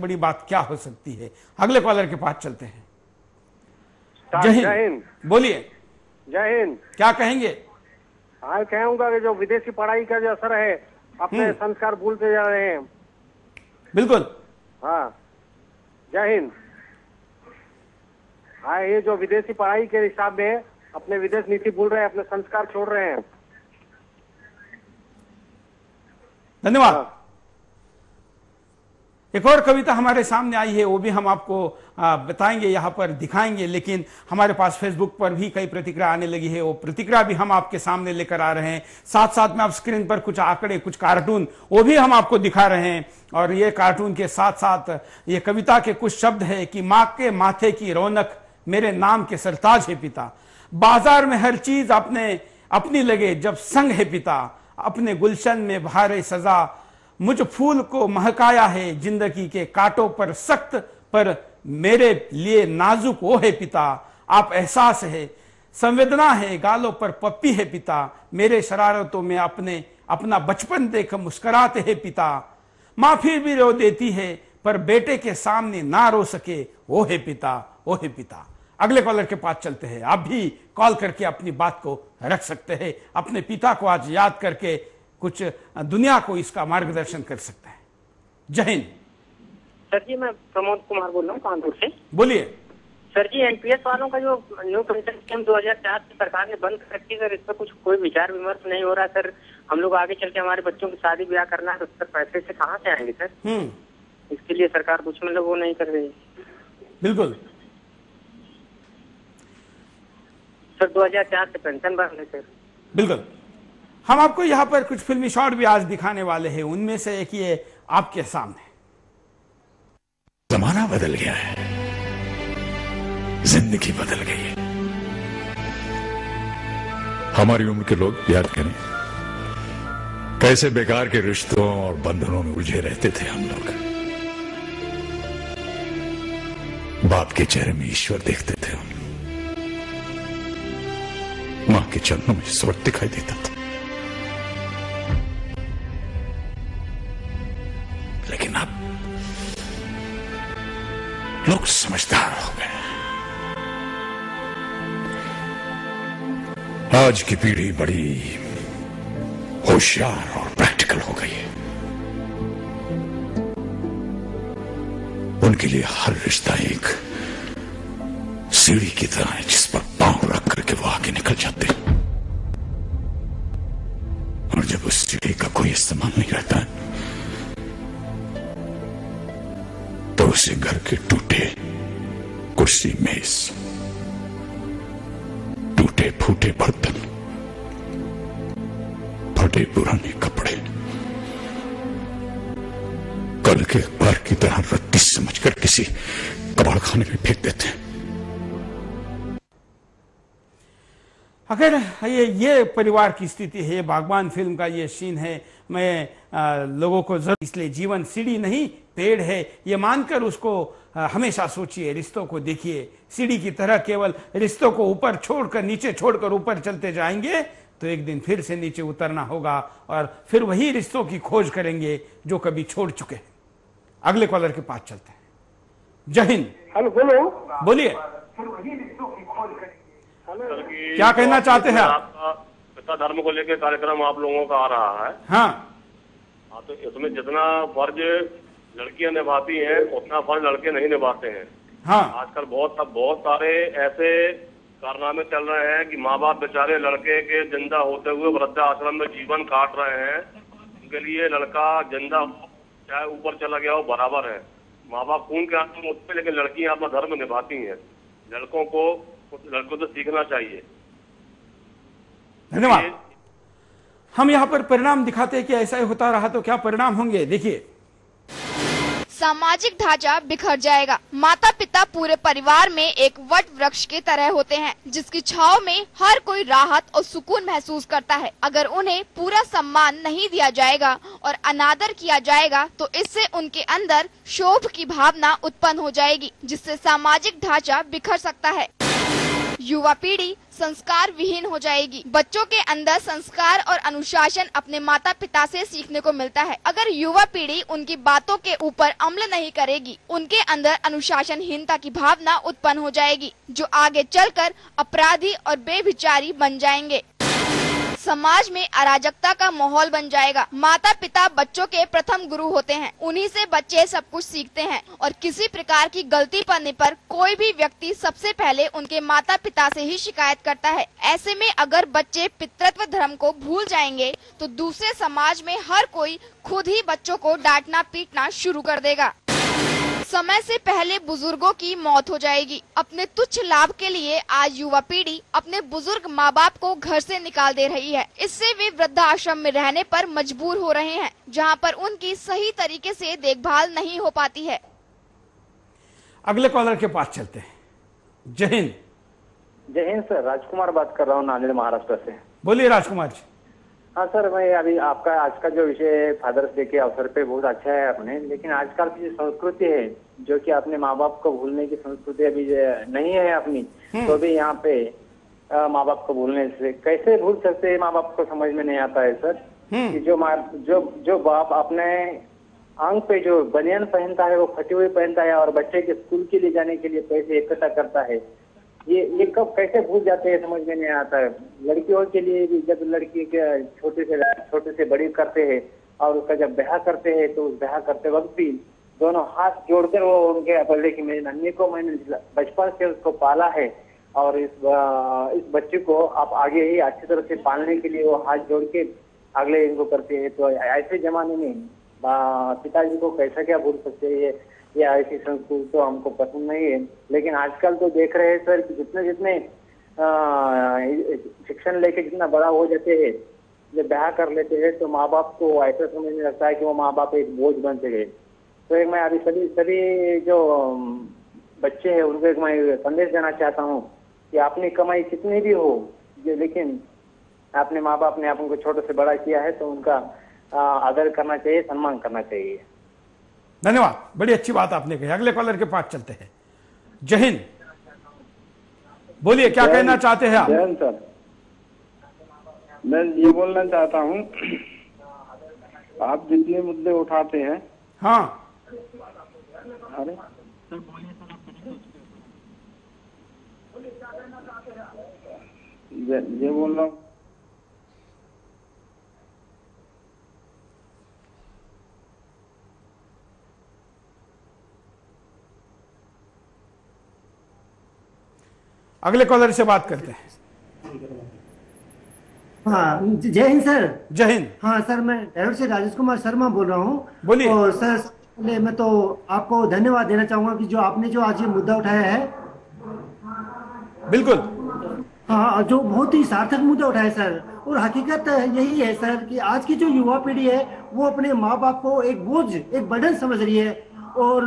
बड़ी बात क्या हो सकती है? अगले कॉलर के पास चलते हैं। जय जय हिंद। बोलिए। जय हिंद। क्या कहेंगे? हाँ कहूँगा कि जो विदेशी पढ़ाई का जो असर है अपने संस्कार भूलते जा रहे हैं। बिल्कुल। हाँ। जय हिंद। हाँ ये जो विदेशी पढ़ाई के हिसाब में अपने विदेश नीति भूल रहे हैं अपने संस्कार छोड़ रहे हैं। धन्यवाद। एक और कविता हमारे सामने आई है, वो भी हम आपको बताएँगे, यहाँ पर दिखाएँगे, लेकिन हमारे पास फेसबुक पर भी कई प्रतिक्रिया आने लगी है, वो प्रतिक्रिया भी हम आपके सामने लेकर आ रहे हैं। साथ साथ में आप स्क्रीन पर कुछ आंकड़े, कुछ कार्टून वो भी हम आपको दिखा रहे हैं। और ये कार्टून के साथ साथ ये कविता के कुछ शब्द है कि माँ के माथे की रौनक मेरे नाम के सरताज है पिता। बाज़ार में हर चीज़ अपने, अपनी लगे जब संग है पिता। अपने गुलशन में भारे सजा मुझ फूल को महकाया है, ज़िंदगी के कांटों पर सख्त, पर मेरे लिए नाजुक वो है पिता। आप एहसास है, संवेदना है, गालों पर पप्पी है पिता। मेरे शरारतों में अपने, अपना बचपन देख मुस्कुराते है पिता। माँ फिर भी रो देती है, पर बेटे के सामने ना रो सके। वो है पिता, वो है पिता। अगले कॉलर के पास चलते हैं। आप भी कॉल करके अपनी बात को रख सकते हैं। अपने पिता को आज याद करके कुछ दुनिया को इसका मार्गदर्शन कर सकते हैं। जय हिंद। सर जी मैं प्रमोद कुमार बोल रहा हूँ कानपुर से। बोलिए। सर जी एनपीएस वालों का जो न्यू पेंशन स्कीम 2004 की सरकार ने बंद कर रखी सर इस पर कुछ कोई विचार विमर्श नहीं हो रहा सर। हम लोग आगे चल के हमारे बच्चों की शादी ब्याह करना है तो सर पैसे से कहाँ से आएँगे सर? हम्म। इसके लिए सरकार कुछ मतलब वो नहीं कर रही। बिल्कुल। सर 2004 से पेंशन बंद है सर। बिल्कुल। हम आपको यहाँ पर कुछ फिल्मी शॉट भी आज दिखाने वाले हैं। उनमें से एक ये आपके सामने। जमाना बदल गया है। ज़िंदगी बदल गई है। हमारी उम्र के लोग याद करें, कैसे बेकार के रिश्तों और बंधनों में उलझे रहते थे हम लोग। बाप के चेहरे में ईश्वर देखते थे हम। माँ के चरणों में स्वर्ग दिखाई देता था। आज की पीढ़ी बड़ी होशियार और प्रैक्टिकल हो गई है। उनके लिए हर रिश्ता एक सीढ़ी की तरह है, जिस पर पाँव रख करके वो आगे निकल जाते हैं। और जब उस सीढ़ी का कोई इस्तेमाल नहीं रहता है तो उसे घर के टूटे कुर्सी मेज टूटे फूटे बर्तन फटे पुराने कपड़े कल के अखबार की तरह रत्ती समझकर किसी कबाड़ खाने में फेंक देते हैं। अगर ये ये परिवार की स्थिति है ये बागबान फ़िल्म का ये सीन है। मैं आ, लोगों को ज़रूर इसलिए जीवन सीढ़ी नहीं पेड़ है ये मानकर उसको हमेशा सोचिए रिश्तों को देखिए। सीढ़ी की तरह केवल रिश्तों को ऊपर छोड़कर नीचे छोड़कर ऊपर चलते जाएँगे तो एक दिन फिर से नीचे उतरना होगा और फिर वही रिश्तों की खोज करेंगे जो कभी छोड़ चुके हैं। अगले कॉलर के पास चलते हैं। जय हिंद। हेलो बोलो। बोलिए। क्या कहना चाहते हैं आप? आपका पिता धर्म को लेकर कार्यक्रम आप लोगों का आ रहा है। हाँ। हाँ तो इसमें जितना फ़र्ज़ लड़कियाँ निभाती हैं उतना फ़र्ज़ लड़के नहीं निभाते हैं। हाँ। आजकल बहुत बहुत सारे ऐसे कारनामे चल रहे हैं कि माँ बाप बेचारे लड़के के ज़िंदा होते हुए वृद्धाश्रम में जीवन काट रहे हैं। उनके लिए लड़का ज़िंदा चाहे ऊपर चला गया हो बराबर है। माँ बाप खून के आँसू होते हैं लेकिन लड़कियाँ अपना धर्म निभाती हैं। लड़कों को लड़कों से सीखना चाहिए। धन्यवाद। हम यहाँ पर परिणाम दिखाते हैं कि ऐसा ही होता रहा तो क्या परिणाम होंगे? देखिए सामाजिक ढांचा बिखर जाएगा। माता पिता पूरे परिवार में एक वट वृक्ष के तरह होते हैं, जिसकी छाव में हर कोई राहत और सुकून महसूस करता है। अगर उन्हें पूरा सम्मान नहीं दिया जाएगा और अनादर किया जाएगा तो इससे उनके अंदर शोभ की भावना उत्पन्न हो जाएगी, जिससे सामाजिक ढांचा बिखर सकता है। युवा पीढ़ी संस्कार विहीन हो जाएगी। बच्चों के अंदर संस्कार और अनुशासन अपने माता पिता से सीखने को मिलता है। अगर युवा पीढ़ी उनकी बातों के ऊपर अमल नहीं करेगी, उनके अंदर अनुशासनहीनता की भावना उत्पन्न हो जाएगी, जो आगे चलकर अपराधी और बेविचारी बन जाएँगे। समाज में अराजकता का माहौल बन जाएगा। माता पिता बच्चों के प्रथम गुरु होते हैं। उन्हीं से बच्चे सब कुछ सीखते हैं। और किसी प्रकार की गलती पड़ने पर कोई भी व्यक्ति सबसे पहले उनके माता पिता से ही शिकायत करता है। ऐसे में अगर बच्चे पितृत्व धर्म को भूल जाएँगे तो दूसरे समाज में हर कोई खुद ही बच्चों को डांटना पीटना शुरू कर देगा। समय से पहले बुज़ुर्गों की मौत हो जाएगी। अपने तुच्छ लाभ के लिए आज युवा पीढ़ी अपने बुज़ुर्ग माँ बाप को घर से निकाल दे रही है। इससे वे वृद्धाश्रम में रहने पर मजबूर हो रहे हैं जहाँ पर उनकी सही तरीके से देखभाल नहीं हो पाती है। अगले कॉलर के पास चलते हैं। जय हिंद। जय हिंद सर। राजकुमार बात कर रहा हूँ नांदेड़ महाराष्ट्र से। बोलिए राजकुमार जी। हाँ सर मैं अभी आपका आज का जो विषय फादर्स डे के अवसर पे बहुत अच्छा है अपने लेकिन आजकल की जो संस्कृति है जो कि अपने माँ बाप को भूलने की संस्कृति अभी नहीं है अपनी तो भी यहाँ पे माँ बाप को भूलने से कैसे भूल सकते हैं माँ बाप को समझ में नहीं आता है सर? कि जो माँ जो जो बाप अपने अंग पे जो बनियान पहनता है वो फटी हुई पहनता है और बच्चे के स्कूल के लिए जाने के लिए पैसे इकट्ठा करता है ये ये कब, कैसे भूल जाते हैं, समझ में नहीं आता है। लड़कियों के लिए भी जब लड़की के छोटे से छोटे से बड़ी करते हैं और उसका जब ब्याह करते हैं तो उस ब्याह करते वक्त भी दोनों हाथ जोड़कर वो उनके बोले कि मेरी नन्ही को मैंने बचपन से उसको पाला है और इस इस बच्चे को आप आगे ही अच्छी तरह से पालने के लिए वो हाथ जोड़ के अगले इनको करते हैं। तो ऐसे जमाने में पिताजी को कैसा क्या भूल सकते हैं ये ऐसी संस्कृति तो हमको पसंद नहीं है। लेकिन आजकल तो देख रहे हैं सर कि जितने जितने शिक्षण लेके जितना बड़ा हो जाते हैं, जब ब्याह कर लेते हैं तो माँ बाप को ऐसा समझने लगता है कि वो माँ बाप एक बोझ बन गए तो एक मैं अभी सभी सभी जो बच्चे हैं, उनको एक मैं संदेश देना चाहता हूँ कि अपनी कमाई कितनी भी हो लेकिन अपने माँ बाप ने अपन को छोटे से बड़ा किया है तो उनका आदर करना चाहिए, सम्मान करना चाहिए। धन्यवाद। बड़ी अच्छी बात आपने कही। अगले कॉलर के पास चलते हैं। जय हिंद। बोलिए क्या कहना चाहते हैं आप? सर। मैं ये बोलना चाहता हूँ आप जितने मुद्दे उठाते हैं। हाँ। अरे। ये ये बोल रहा हूँ अगले कॉलर से बात करते हैं। हाँ जय हिंद सर। जय हिंद। हाँ सर मैं ड्राइवर से राजेश कुमार शर्मा बोल रहा हूँ। बोलिए। और सर पहले मैं तो आपको धन्यवाद देना चाहूँगा कि जो आपने जो आज ये मुद्दा उठाया है। बिल्कुल। हाँ जो बहुत ही सार्थक मुद्दा उठाया सर। और हकीकत यही है सर कि आज की जो युवा पीढ़ी है वो अपने माँ बाप को एक बोझ एक बर्डन समझ रही है। और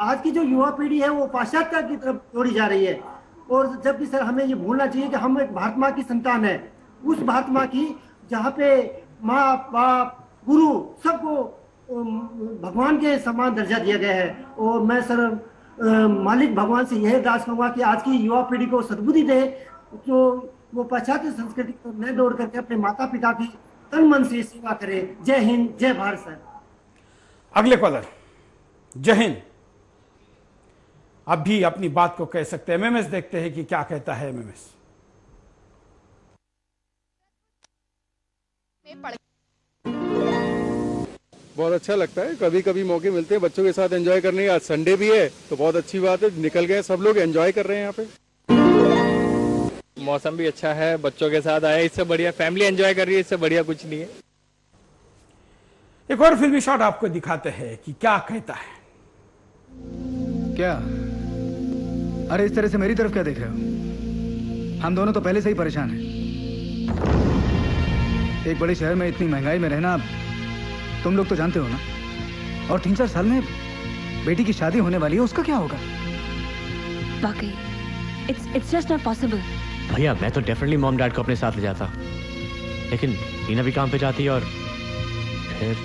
आज की जो युवा पीढ़ी है वो पाश्चात्य की तरफ़ दौड़ी जा रही है। और जबकि सर हमें ये भूलना चाहिए कि हम एक भारत माँ की संतान है, उस भारत माँ की, जहाँ पे माँ, बाप, गुरु सबको भगवान के समान दर्जा दिया गया है। और मैं सर मालिक भगवान से यह अरदास करूँगा कि आज की युवा पीढ़ी को सद्बुद्धि दे, जो वो पाश्चात्य संस्कृति को न दौड़ करके अपने माता पिता की तन मन से सेवा करे। जय हिंद, जय भारत, सर। अगले कॉलर। जय हिंद। आप भी अपनी बात को कह सकते हैं। एमएमएस देखते हैं कि क्या कहता है एमएमएस बहुत अच्छा लगता है। कभी कभी मौके मिलते हैं बच्चों के साथ एंजॉय करने। आज संडे भी है तो बहुत अच्छी बात है। निकल गए सब लोग एंजॉय कर रहे हैं यहाँ पे। मौसम भी अच्छा है बच्चों के साथ आया इससे बढ़िया फैमिली एंजॉय कर रही है इससे बढ़िया कुछ नहीं है। एक और फिल्मी शॉट आपको दिखाते हैं कि क्या कहता है। क्या? अरे इस तरह से मेरी तरफ़ क्या देख रहे हो? हम दोनों तो पहले से ही परेशान हैं। एक बड़े शहर में इतनी महँगाई में रहना तुम लोग तो जानते हो ना? और तीन चार साल में बेटी की शादी होने वाली है उसका क्या होगा? वाकई it's it's just not possible भैया मैं तो डेफिनेटली मॉम डैड को अपने साथ ले जाता। लेकिन टीना भी काम पे जाती है और फिर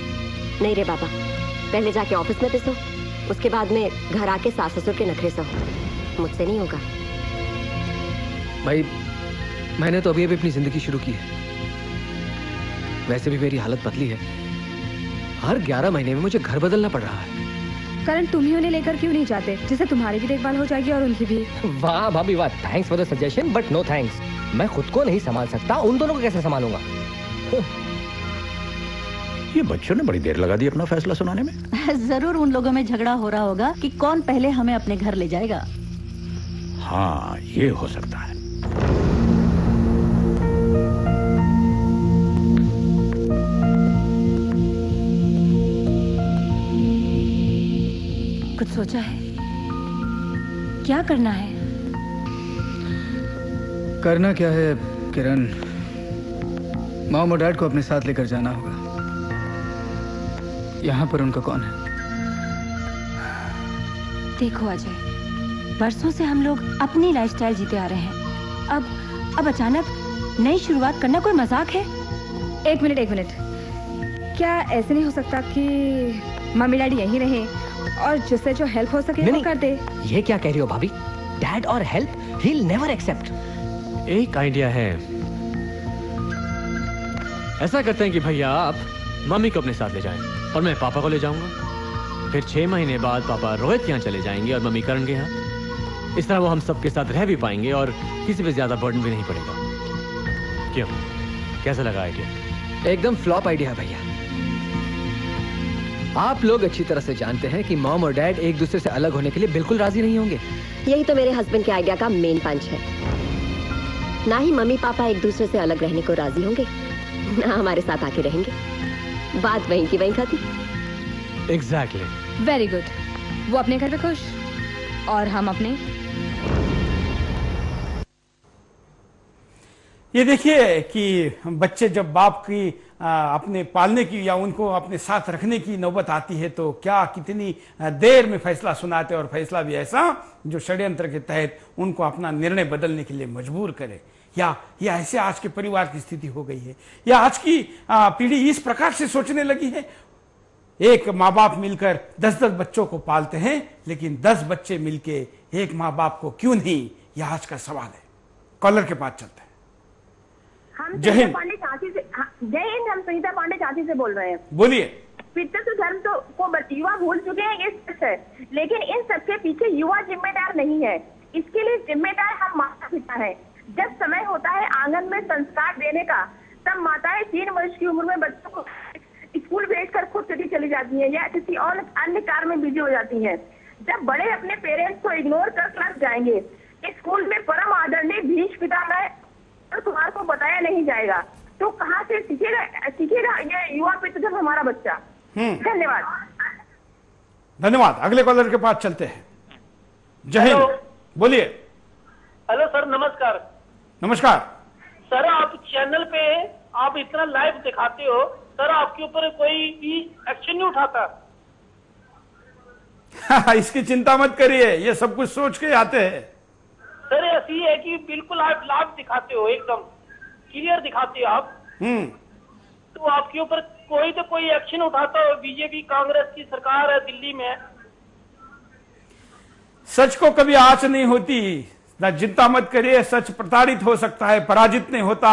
नहीं रे बाबा पहले जाके ऑफ़िस में पिसो उसके बाद में घर आके सास ससुर के नखरे सहो। मुझसे नहीं होगा। भाई मैंने तो अभी अभी अपनी ज़िंदगी शुरू की है। वैसे भी मेरी हालत पतली है। हर 11 महीने में मुझे घर बदलना पड़ रहा है। करण तुम ही उन्हें लेकर क्यों नहीं जाते? जिससे तुम्हारी भी देखभाल हो जाएगी और उनकी भी। वाह भाभी वाह। Thanks for the suggestion but no thanks मैं खुद को नहीं संभाल सकता उन दोनों को कैसे संभालूँगा? ये बच्चों ने बड़ी देर लगा दी अपना फैसला सुनाने में। ज़रूर उन लोगों में झगड़ा हो रहा होगा कि कौन पहले हमें अपने घर ले जाएगा। हाँ ये हो सकता है। कुछ सोचा है? क्या करना है? करना क्या है किरण? मॉम और डैड को अपने साथ लेकर जाना होगा। यहाँ पर उनका कौन है? देखो अजय। बरसों से हम लोग अपनी लाइफस्टाइल जीते आ रहे हैं। अब अब अचानक नई शुरुआत करना कोई मज़ाक है? एक मिनट एक मिनट। क्या ऐसे नहीं हो सकता कि मम्मी डैडी यहीं रहे और जिससे जो हेल्प हो सके वो कर दे? ये क्या कह रही हो भाभी? डैड और हेल्प ही नेवर एक्सेप्ट एक आइडिया है। ऐसा करते हैं कि भैया आप मम्मी को अपने साथ ले जाएँ और मैं पापा को ले जाऊँगा। फिर छह महीने बाद पापा रोहित यहाँ चले जाएँगे और मम्मी करण के यहाँ। इस तरह वो हम सबके साथ रह भी पाएँगे और किसी पे ज़्यादा बर्डन भी नहीं पड़ेगा। क्यों? कैसा लगा आइडिया एकदम फ्लॉप आइडिया भैया। आप लोग अच्छी तरह से जानते हैं कि मॉम और डैड एक दूसरे से अलग होने के लिए बिल्कुल राज़ी नहीं होंगे। यही तो मेरे हस्बैंड के आइडिया का मेन पंच है। ना ही मम्मी पापा एक दूसरे से अलग रहने को राज़ी होंगे ना हमारे साथ आके रहेंगे। बात वहीं की वहीं खत्म एग्जैक्टली वेरी गुड वो अपने घर पे खुश और हम अपने ये देखिए कि बच्चे जब बाप की आ, अपने पालने की या उनको अपने साथ रखने की नौबत आती है तो क्या कितनी देर में फैसला सुनाते और फैसला भी ऐसा जो षड्यंत्र के तहत उनको अपना निर्णय बदलने के लिए मजबूर करे? या या ऐसे आज के परिवार की स्थिति हो गई है? या आज की पीढ़ी इस प्रकार से सोचने लगी है? एक माँ बाप मिलकर दस दस बच्चों को पालते हैं लेकिन दस बच्चे मिलके एक माँ बाप को क्यों नहीं? यह आज का सवाल है। कॉलर के पास चलते हैं। हम जय हिंद। पांडे झांसी से हाँ, जय हिंद हम संगीता पांडे झांसी से बोल रहे हैं। बोलिए। पितृत्व धर्म तो को युवा भूल चुके हैं ये सच है लेकिन इन सबके पीछे युवा जिम्मेदार नहीं है। इसके लिए जिम्मेदार हम माता पिता है। जब समय होता है आँगन में संस्कार देने का तब माताएँ तीन वर्ष की उम्र में बच्चों को स्कूल भेज कर खुद सिटी चली जाती हैं या किसी और अन्य कार्य में बिज़ी हो जाती हैं। जब बड़े अपने पेरेंट्स को इग्नोर कर क्लास जाएँगे स्कूल में परम आदरणीय भीष्म पितामह और कुमार को बताया नहीं जाएगा। तो कहाँ से सीखेगा सीखेगा ये युवा पितृत्व हमारा बच्चा? हम्म। धन्यवाद। धन्यवाद। अगले कॉलर के पास चलते हैं। जय हिंद। बोलिए। हेलो सर नमस्कार। नमस्कार। सर आप चैनल पे आप इतना लाइव दिखाते हो। सर आपके ऊपर कोई भी एक्शन नहीं उठाता। इसकी चिंता मत करिए। ये सब कुछ सोच के आते हैं। सर ऐसी है कि बिल्कुल आप लाभ दिखाते हो एकदम क्लियर दिखाते हो आप। हम्म। तो आपके ऊपर कोई तो कोई एक्शन उठाता हो बीजेपी कांग्रेस की सरकार है दिल्ली में सच को कभी आँच नहीं होती। ना चिंता मत करिए सच प्रताड़ित हो सकता है पराजित नहीं होता।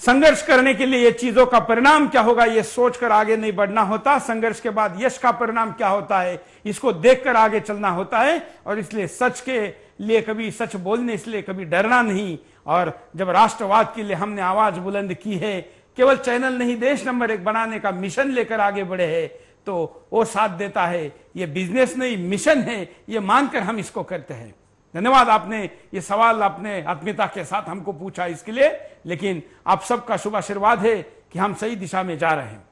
संघर्ष करने के लिए ये चीज़ों का परिणाम क्या होगा, ये सोचकर आगे नहीं बढ़ना होता। संघर्ष के बाद यश का परिणाम क्या होता है, इसको देखकर आगे चलना होता है। और इसलिए सच के लिए कभी सच बोलने, इसलिए कभी डरना नहीं। और जब राष्ट्रवाद के लिए हमने आवाज़ बुलंद की है, केवल चैनल नहीं, देश नंबर एक बनाने का मिशन लेकर आगे बढ़े है तो वो साथ देता है। ये बिज़नेस नहीं, मिशन है, ये मानकर हम इसको करते हैं। धन्यवाद आपने ये सवाल अपने आत्मीयता के साथ हमको पूछा इसके लिए, लेकिन आप सबका शुभ आशीर्वाद है कि हम सही दिशा में जा रहे हैं।